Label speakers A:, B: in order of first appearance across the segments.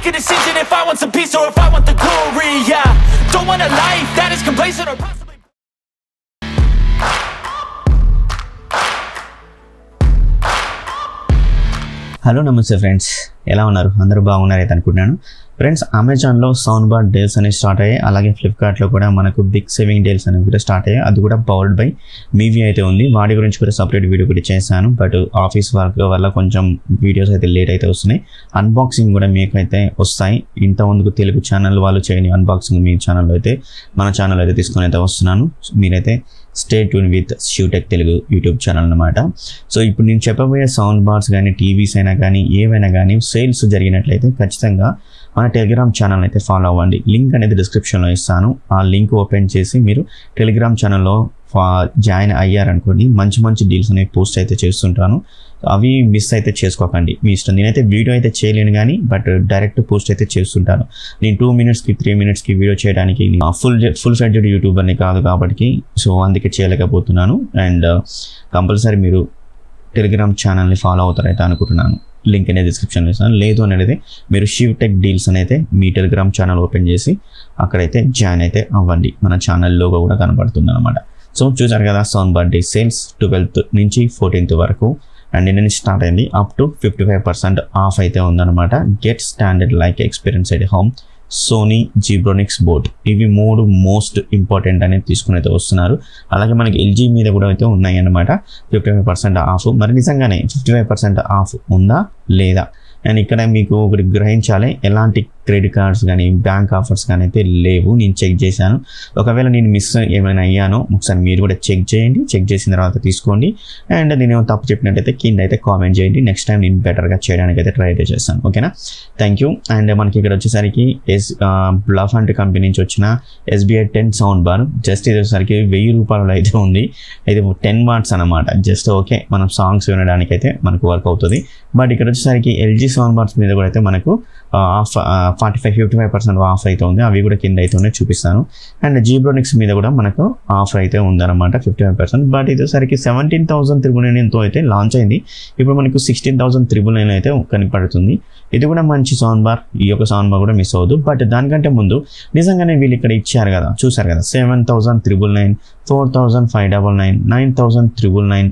A: make a decision if I want some peace or if I want the glory, yeah. Don't want a life that is complacent or
B: hello నమస్తే friends. ఎలా ఉన్నారు? అందరూ బాగున్నారైతే అనుకుంటున్నాను. Friends అమెజాన్లో sound bar deals అనేవి start అయ్యాయి. అలాగే ఫ్లిప్కార్ట్లో కూడా మనకు బిగ్ సేవింగ్ డేల్స్ అనేవి కూడా స్టార్ట్ అయ్యాయి. అది కూడా పవర్డ్ బై మీవీ అయితే ఉంది. వాటి గురించి కూడా సపరేట్ వీడియో కూడా చేశాను. బట్ ఆఫీస్ వర్క్ వల్ల కొంచెం వీడియోస్ అయితే లేట్ అయితే వస్తున్నాయి. అన్బాక్సింగ్ కూడా మీకు అయితే వస్తాయి. ఇంత ముందుకు తెలుగు ఛానల్ వాళ్ళు చేయని అన్బాక్సింగ్ మీ ఛానల్లో అయితే మన ఛానల్ అయితే తీసుకొని అయితే వస్తున్నాను. మీరైతే stay tune with Shootech Telugu YouTube channel అనమాట సో ఇప్పుడు నేను చెప్పబోయే సౌండ్ బార్స్ కానీ టీవీస్ అయినా కానీ ఏవైనా కానీ సేల్స్ జరిగినట్లయితే ఖచ్చితంగా మన టెలిగ్రామ్ ఛానల్ అయితే ఫాలో అవ్వండి. లింక్ అనేది డిస్క్రిప్షన్లో ఇస్తాను. ఆ లింక్ ఓపెన్ చేసి మీరు టెలిగ్రామ్ ఛానల్లో జాయిన్ అయ్యారనుకోండి మంచి మంచి డీల్స్ అనేవి పోస్ట్ అయితే చేస్తుంటాను. అవి మిస్ అయితే చేసుకోకండి. మీ ఇష్టం. నేనైతే వీడియో అయితే చేయలేను కానీ బట్ డైరెక్ట్ పోస్ట్ అయితే చేస్తుంటాను. నేను టూ మినిట్స్కి త్రీ మినిట్స్కి వీడియో చేయడానికి ఫుల్ ఫుల్ ఫ్లెడ్జెడ్ యూట్యూబర్ని కాదు కాబట్టి సో అందుకే చేయలేకపోతున్నాను. అండ్ కంపల్సరీ మీరు టెలిగ్రామ్ ఛానల్ని ఫాలో అవుతారైతే అనుకుంటున్నాను. లింక్ అనేది డిస్క్రిప్షన్లో ఇస్తాను. లేదు అనేది మీరు షివ్ టెక్ డీల్స్ అని అయితే మీ టెలిగ్రామ్ ఛానల్ ఓపెన్ చేసి అక్కడైతే జాయిన్ అయితే అవ్వండి. మన ఛానల్ లోగో కూడా కనబడుతుంది అనమాట సో చూసారు కదా సౌండ్ బర్త్డే సేల్స్ ట్వెల్త్ నుంచి ఫోర్టీన్త్ వరకు. అండ్ నిన్న స్టార్ట్ అయింది. Up to fifty five percent off అయితే ఉందన్నమాట. Get standard like experience at home Sony Zebronics Boat ఇవి మూడు మోస్ట్ ఇంపార్టెంట్ అనేది తీసుకుని అయితే వస్తున్నారు. అలాగే మనకి ఎల్జీ మీద కూడా అయితే ఉన్నాయి అన్నమాట ఫిఫ్టీ ఫైవ్ పర్సెంట్ ఆఫ్ మరి నిజంగానే ఫిఫ్టీ ఫైవ్ పర్సెంట్ ఆఫ్ ఉందా? లేదా? అండ్ ఇక్కడ మీకు ఒకటి గ్రహించాలి. ఎలాంటి క్రెడిట్ కార్డ్స్ కానీ బ్యాంక్ ఆఫర్స్ కానీ అయితే లేవు. నేను చెక్ చేశాను. ఒకవేళ నేను మిస్ ఏమైనా అయ్యానో ఒకసారి మీరు కూడా చెక్ చేయండి. చెక్ చేసిన తర్వాత తీసుకోండి. అండ్ నేను ఏమైనా తప్పు చెప్పినట్టయితే కింద అయితే కామెంట్ చేయండి. నెక్స్ట్ టైం నేను బెటర్గా చేయడానికి అయితే ట్రై అయితే చేస్తాను. ఓకేనా? థ్యాంక్ యూ అండ్ మనకి ఇక్కడ వచ్చేసరికి ఎస్ బ్లఫ్ అండ్ కంపెనీ నుంచి వచ్చిన SBI ten sound bar. Just ఇది వచ్చేసరికి వెయ్యి రూపాయలు అయితే ఉంది. ఇది టెన్ వాట్స్ అనమాట జస్ట్ ఓకే. మనం సాంగ్స్ వినడానికి అయితే మనకు వర్క్ అవుతుంది. బట్ ఇక్కడ వచ్చేసరికి ఎల్జీ సౌండ్ బార్స్ మీద కూడా అయితే మనకు off forty five fifty five percent off అయితే ఉంది. అవి కూడా కింద అయితే ఉన్నాయి చూపిస్తాను. అండ్ జీబ్రోనిక్స్ మీద కూడా మనకు ఆఫర్ అయితే ఉందన్నమాట ఫిఫ్టీ ఫైవ్ పర్సెంట్ బట్ ఇది సరికి సెవెంటీన్ థౌసండ్ త్రిబుల్ నైన్తో అయితే లాంచ్ అయింది. ఇప్పుడు మనకు సిక్స్టీన్ థౌసండ్ త్రిబుల్ నైన్ అయితే కనపడుతుంది. ఇది కూడా మంచి సౌండ్ బార్ ఈ యొక్క సౌండ్ బార్ కూడా మిస్ అవ్వదు. బట్ దానికంటే ముందు నిజంగానే వీళ్ళు ఇక్కడ ఇచ్చారు కదా చూసారు కదా seven thousand triple nine four thousand five double nine nine thousand triple nine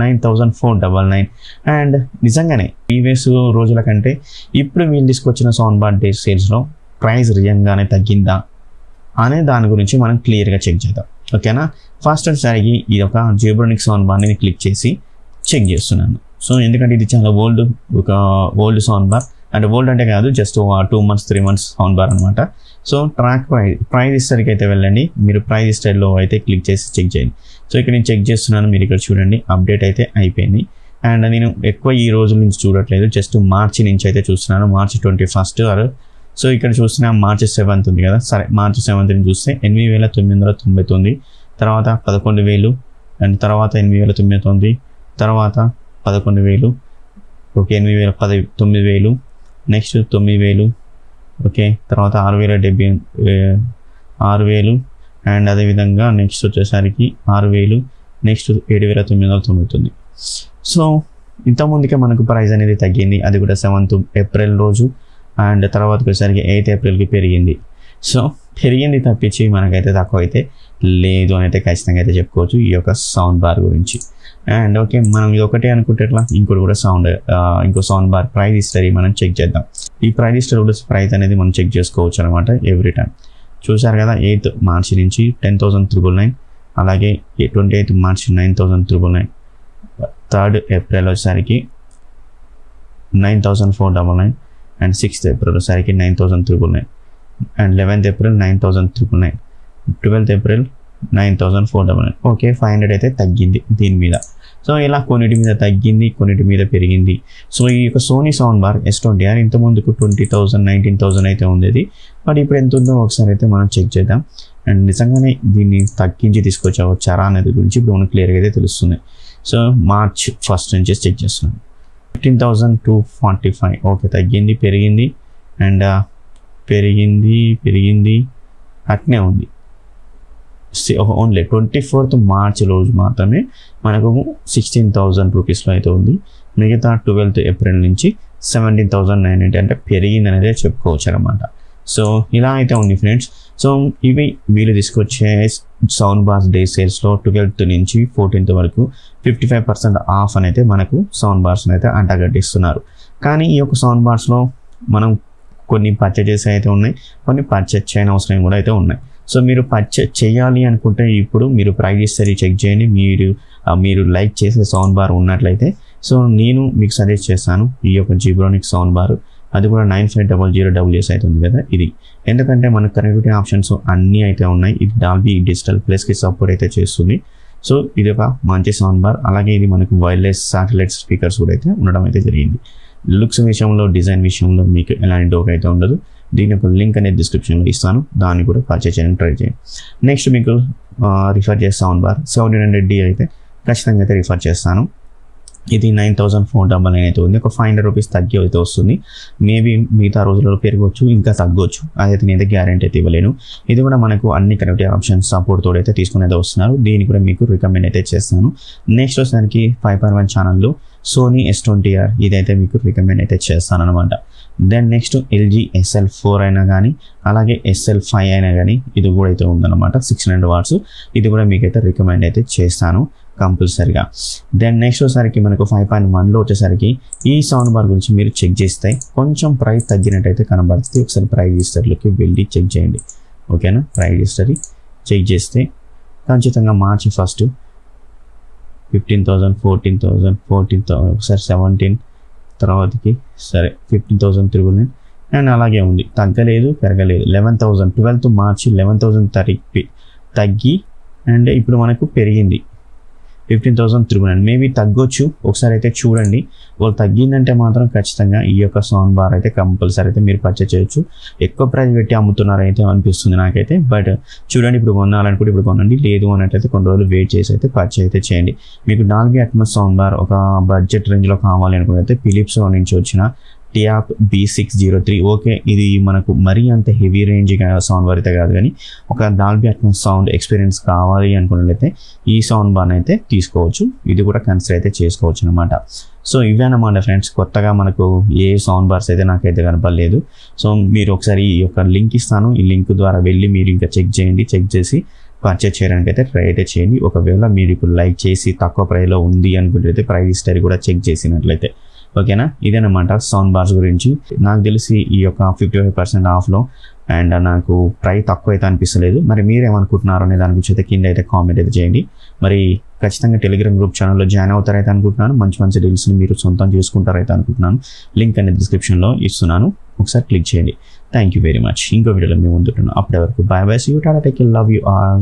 B: nine thousand four double nine and నిజంగానే ప్రీవియస్ రోజుల కంటే ఇప్పుడు వీళ్ళు తీసుకొచ్చిన సౌండ్ బార్ డే సేల్స్లో ప్రైస్ నిజంగానే తగ్గిందా అనే దాని గురించి మనం క్లియర్గా చెక్ చేద్దాం. ఓకేనా ఫస్ట్ వచ్చేసరికి ఈ ఒక జీబ్రోనిక్ సౌండ్ బార్ని క్లిక్ చేసి చెక్ చేస్తున్నాను. సో ఎందుకంటే ఇది చాలా ఓల్డ్ ఒక ఓల్డ్ సౌండ్ బార్ అంటే ఓల్డ్ అంటే కాదు just two months three months sound bar అనమాట సో ట్రాక్ ప్రైజ్ ప్రైజ్ ఇస్తరికి అయితే వెళ్ళండి. మీరు ప్రైజ్ ఇస్టైల్లో అయితే క్లిక్ చేసి చెక్ చేయండి. సో ఇక్కడ నేను చెక్ చేస్తున్నాను మీరు ఇక్కడ చూడండి. అప్డేట్ అయితే అయిపోయింది. అండ్ నేను ఎక్కువ ఈ రోజు నుంచి చూడట్లేదు. జస్ట్ మార్చి నుంచి అయితే చూస్తున్నాను. March twenty first or so ఇక్కడ చూసిన మార్చి సెవెంత్ ఉంది కదా. సరే మార్చి సెవెంత్ని చూస్తే ఎనిమిది వేల తొమ్మిది వందల తొంభై తొమ్మిది. తర్వాత పదకొండు వేలు. అండ్ తర్వాత ఎనిమిది వేల తొమ్మిది తొమ్మిది తర్వాత పదకొండు వేలు. ఓకే ఎనిమిది వేల పది తొమ్మిది వేలు. నెక్స్ట్ తొమ్మిది వేలు. ఓకే? తర్వాత ఆరు వేల డెబ్బై ఆరు వేలు. అండ్ అదేవిధంగా నెక్స్ట్ వచ్చేసరికి ఆరు వేలు. నెక్స్ట్ ఏడు వేల తొమ్మిది వందల తొంభై తొమ్మిది. సో ఇంతకుముందుకే మనకు ప్రైస్ అనేది తగ్గింది. అది కూడా సెవెంత్ ఏప్రిల్ రోజు. అండ్ తర్వాత వచ్చేసరికి ఎయిత్ ఏప్రిల్కి పెరిగింది. సో పెరిగింది తప్పించి మనకైతే తక్కువ అయితే లేదు అని అయితే ఖచ్చితంగా అయితే చెప్పుకోవచ్చు ఈ యొక్క సౌండ్ బార్ గురించి. అండ్ ఓకే మనం ఇది ఒకటే అనుకుంటే ఎట్లా? ఇంకోటి కూడా సౌండ్ ఇంకో సౌండ్ బార్ ప్రైస్ ఇస్తారు మనం చెక్ చేద్దాం. ఈ ప్రైజ్ హిస్టరీ ప్రైస్ అనేది మనం చెక్ చేసుకోవచ్చు అనమాట ఎవ్రీ టైం చూసారు కదా ఎయిత్ మార్చి నుంచి టెన్ థౌసండ్ త్రిబుల్ నైన్ అలాగే twenty eighth March nine thousand triple nine third April వచ్చేసరికి nine thousand four double nine and sixth April వచ్చేసరికి nine thousand triple nine and eleventh April nine thousand triple nine twelfth April nine thousand four double nine. Okay five hundred అయితే తగ్గింది దీని మీద. So ఇలా కొన్నిటి మీద తగ్గింది కొన్నిటి మీద పెరిగింది. సో ఈ యొక్క Sony sound bar S twenty R ఇంత ముందుకు ట్వంటీ థౌసండ్ నైన్టీన్ థౌసండ్ అయితే ఉండేది. బట్ ఇప్పుడు ఎంత ఉందో ఒకసారి అయితే మనం చెక్ చేద్దాం. అండ్ నిజంగానే దీన్ని తగ్గించి తీసుకొచ్చా వచ్చారా అనేది గురించి ఇప్పుడు మనకు క్లియర్గా అయితే తెలుస్తుంది. సో మార్చ్ ఫస్ట్ నుంచి చెక్ చేస్తున్నాం. Fifteen thousand two forty five okay తగ్గింది పెరిగింది. అండ్ పెరిగింది పెరిగింది. అట్నే ఉంది. ఓన్లీ ట్వంటీ ఫోర్త్ మార్చ్ రోజు మాత్రమే మనకు సిక్స్టీన్ థౌజండ్ రూపీస్లో అయితే ఉంది. మిగతా ట్వెల్త్ ఏప్రిల్ నుంచి సెవెంటీన్ థౌజండ్ నైన్ ఎయిటీ అంటే పెరిగింది అనేది చెప్పుకోవచ్చు అనమాట సో ఇలా అయితే ఉంది ఫ్రెండ్స్ సో ఇవి వీళ్ళు తీసుకొచ్చే సౌండ్ బార్స్ డే సేల్స్లో ట్వెల్త్ నుంచి ఫోర్టీన్త్ వరకు ఫిఫ్టీ ఫైవ్ పర్సెంట్ ఆఫ్ అనేది మనకు సౌండ్ బార్స్ని అయితే అంటగట్టిస్తున్నారు. కానీ ఈ యొక్క సౌండ్ బార్స్లో మనం కొన్ని పర్చేజెస్ అయితే ఉన్నాయి కొన్ని పర్చేజ్ చేయని అవసరం కూడా అయితే ఉన్నాయి. సో మీరు పర్చేజ్ చేయాలి అనుకుంటే ఇప్పుడు మీరు ప్రైస్ హిస్టరీ చెక్ చేయండి. మీరు మీరు లైక్ చేసే సౌండ్ బార్ ఉన్నట్లయితే సో నేను మీకు సజెస్ట్ చేస్తాను ఈ యొక్క జిబ్రోనిక్ సౌండ్ బార్ అది కూడా nine five double zero WS S అయితే ఉంది కదా ఇది. ఎందుకంటే మనకు కనెక్టివిటీ ఆప్షన్స్ అన్నీ అయితే ఉన్నాయి. ఇది డాల్బీ డిజిటల్ ప్లస్కి సపోర్ట్ అయితే చేస్తుంది. సో ఇది ఒక మంచి సౌండ్ బార్ అలాగే ఇది మనకు వైర్లెస్ సాటిలైట్ స్పీకర్స్ కూడా అయితే ఉండడం అయితే జరిగింది. లుక్స్ విషయంలో డిజైన్ విషయంలో మీకు ఎలాంటి డోక్ అయితే ఉండదు. దీని యొక్క లింక్ అనేది డిస్క్రిప్షన్లో ఇస్తాను. దాన్ని కూడా పర్చేజ్ చేయడానికి ట్రై చేయండి. నెక్స్ట్ మీకు రిఫర్ చేసే ఉన్నారు బార్ హండ్రెడ్ డి అయితే ఖచ్చితంగా అయితే రిఫర్ చేస్తాను. ఇది nine thousand four double nine అయితే ఉంది ఒక ఫైవ్ హండ్రెడ్ రూపీస్ తగ్గి అయితే వస్తుంది. మేబీ మిగతా రోజులలో పెరగవచ్చు ఇంకా తగ్గొచ్చు. అదైతే నేనైతే గ్యారంటీ అయితే ఇవ్వలేను. ఇది కూడా మనకు అన్ని కనెక్టివ్ ఆప్షన్స్ సపోర్ట్ తోడు అయితే తీసుకుని అయితే వస్తున్నారు. దీన్ని కూడా మీకు రికమెండ్ అయితే చేస్తాను. నెక్స్ట్ వచ్చేసరికి ఫైవ్ పాయింట్ వన్ ఛానల్లో సోనీ ఎస్ ట్వంటీ ఆర్ ఇదైతే మీకు రికమెండ్ అయితే చేస్తాను అనమాట then next LG SL four అయినా కానీ అలాగే ఎస్ఎల్ ఫైవ్ అయినా కానీ ఇది కూడా అయితే ఉందన్నమాట. సిక్స్ హండ్రెడ్ వాట్స్ ఇది కూడా మీకైతే రికమెండ్ అయితే చేస్తాను. కంపల్సరిగా. దెన్ నెక్స్ట్ వచ్చేసరికి మనకు ఫైవ్ పాయింట్ వన్లో వచ్చేసరికి ఈ సౌండ్ బార్ గురించి మీరు చెక్ చేస్తే కొంచెం ప్రైస్ తగ్గినట్టయితే కనబడుతుంది. ఒకసారి ప్రైస్ రిజిస్టర్లోకి వెళ్ళి చెక్ చేయండి. ఓకేనా ప్రైస్ హిస్టరీ చెక్ చేస్తే ఖచ్చితంగా March first fifteen thousand fourteen thousand fourteen thousand ఒకసారి సెవెంటీన్ తర్వాతకి సరే fifteen thousand triple nine and అలాగే ఉంది. తగ్గలేదు పెరగలేదు. Eleven thousand twelfth March eleven thousand తరిగి తగ్గి అండ్ ఇప్పుడు మనకు పెరిగింది. Fifteen thousand triple and maybe తగ్గొచ్చు. ఒకసారి అయితే చూడండి. వాళ్ళు తగ్గిందంటే మాత్రం ఖచ్చితంగా ఈ యొక్క సౌండ్ బార్ అయితే కంపల్సరీ అయితే మీరు పర్చేజ్ చేయొచ్చు. ఎక్కువ ప్రైస్ పెట్టి అమ్ముతున్నారు అయితే అనిపిస్తుంది నాకైతే. బట్ చూడండి ఇప్పుడు కొనాలనుకుంటే ఇప్పుడు కొనండి. లేదు అన్నట్టయితే కొన్ని రోజులు వెయిట్ చేసి అయితే పర్చేజ్ అయితే చేయండి. మీకు నాలుగు అట్మస్ సౌండ్ బార్ ఒక బడ్జెట్ రేంజ్లో కావాలి అనుకుంటే ఫిలిప్స్ నుంచి వచ్చిన TAB B six zero three okay ఇది మనకు మరీ అంత హెవీ రేంజ్ సౌండ్ బార్ అయితే కాదు కానీ ఒక డాల్బీ అట్మస్ సౌండ్ ఎక్స్పీరియన్స్ కావాలి అనుకున్నట్లయితే ఈ సౌండ్ బాన్ అయితే తీసుకోవచ్చు. ఇది కూడా కన్సిడర్ అయితే చేసుకోవచ్చు అనమాట సో ఇవే ఫ్రెండ్స్ కొత్తగా మనకు ఏ సౌండ్ బార్స్ అయితే నాకైతే కనపడలేదు. సో మీరు ఒకసారి ఈ యొక్క లింక్ ఇస్తాను. ఈ లింక్ ద్వారా వెళ్ళి మీరు ఇంకా చెక్ చేయండి. చెక్ చేసి పర్చేజ్ చేయడానికి అయితే ట్రై అయితే చేయండి. ఒకవేళ మీరు ఇప్పుడు లైక్ చేసి తక్కువ ప్రైలో ఉంది అనుకుంటే ప్రైస్ హిస్టరీ కూడా చెక్ చేసినట్లయితే. ఓకేనా? ఇదేనమాట సౌండ్ బార్స్ గురించి. నాకు తెలిసి ఈ యొక్క ఫిఫ్టీ ఫైవ్ పర్సెంట్ ఆఫ్లో అండ్ నాకు ప్రైస్ తక్కువ అయితే అనిపిస్తలేదు. మరి మీరేమనుకుంటున్నారు అనే దాని గురించి అయితే కింద అయితే కామెంట్ అయితే చేయండి. మరి ఖచ్చితంగా టెలిగ్రామ్ గ్రూప్ ఛానల్లో జాయిన్ అవుతారైతే అనుకుంటున్నాను. మంచి మంచి డీల్స్ని మీరు సొంతం చేసుకుంటారైతే అనుకుంటున్నాను. లింక్ అనేది డిస్క్రిప్షన్లో ఇస్తున్నాను. ఒకసారి క్లిక్ చేయండి. థ్యాంక్ యూ వెరీ మచ్ ఇంకో వీడియోలో మేము ముందుంటున్నాం అప్పటి వరకు bye bye see you tata tech love you all